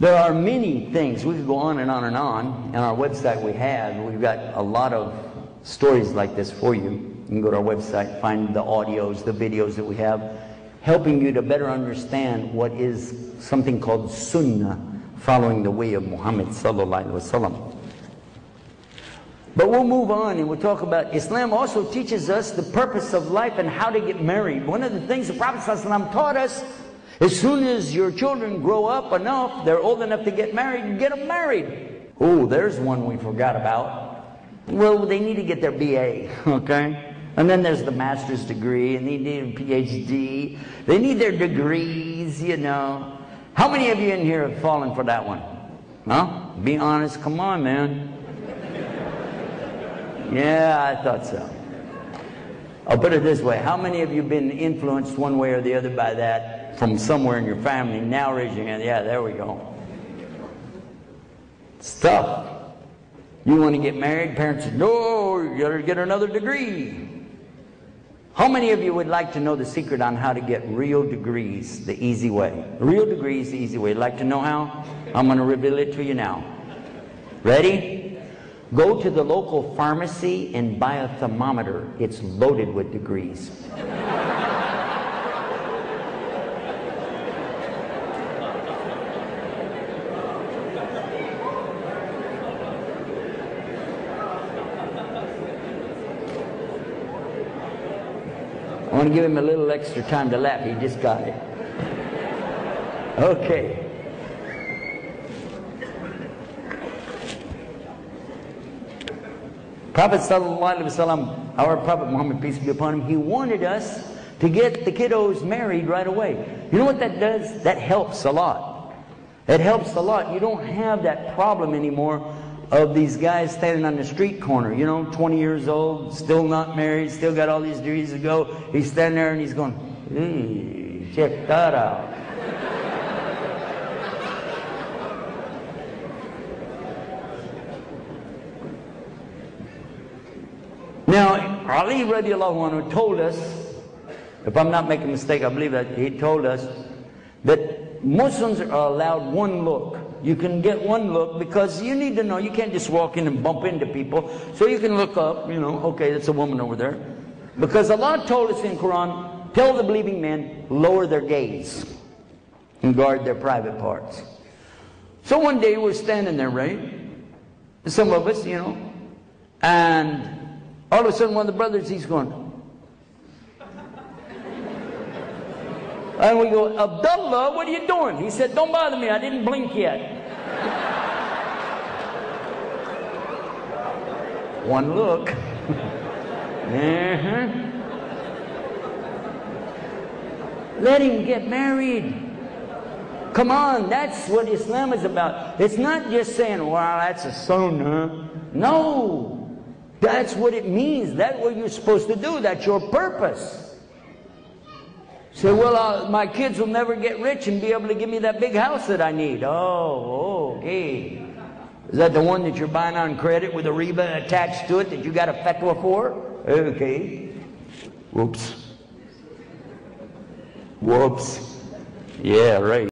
There are many things. We could go on and on and on. On our website we have, we've got a lot of stories like this for you. You can go to our website, find the audios, the videos that we have, helping you to better understand what is something called sunnah, following the way of Muhammad. But we'll move on and we'll talk about Islam also teaches us the purpose of life and how to get married. One of the things the Prophet taught us, as soon as your children grow up enough, they're old enough to get married, get them married. Oh, there's one we forgot about. Well, they need to get their BA, okay? And then there's the master's degree, and they need a PhD. They need their degrees, you know. How many of you in here have fallen for that one? Huh? Be honest, come on, man. Yeah, I thought so. I'll put it this way. How many of you have been influenced one way or the other by that from somewhere in your family? Now raise your hand. Yeah, there we go. Stuff. You want to get married? Parents say, no, you got to get another degree. How many of you would like to know the secret on how to get real degrees the easy way? Real degrees the easy way. Like to know how? I'm going to reveal it to you now. Ready? Go to the local pharmacy and buy a thermometer. It's loaded with degrees. I want to give him a little extra time to laugh. He just got it. Okay. Prophet Wasallam, our Prophet Muhammad, peace be upon him, he wanted us to get the kiddos married right away. You know what that does? That helps a lot. It helps a lot. You don't have that problem anymore of these guys standing on the street corner, you know, 20 years old, still not married, still got all these degrees to go. He's standing there and he's going, hey, check that out. Now, Ali radiallahu anhu told us, if I'm not making a mistake, I believe that he told us that Muslims are allowed one look. You can get one look because you need to know, you can't just walk in and bump into people. So you can look up, you know, okay, that's a woman over there. Because Allah told us in Quran, tell the believing men, lower their gaze and guard their private parts. So one day we're standing there, right? Some of us, you know, and all of a sudden, one of the brothers, he's going. And we go, Abdullah, what are you doing? He said, Don't bother me, I didn't blink yet. One look. uh-huh. Let him get married. Come on, that's what Islam is about. It's not just saying, well, that's a sunnah. No. That's what it means. That's what you're supposed to do. That's your purpose. Say, well, uh, my kids will never get rich and be able to give me that big house that I need. Oh, okay. Is that the one that you're buying on credit with a riba attached to it that you got a fatwa for? Okay. Whoops. Whoops. Yeah, right.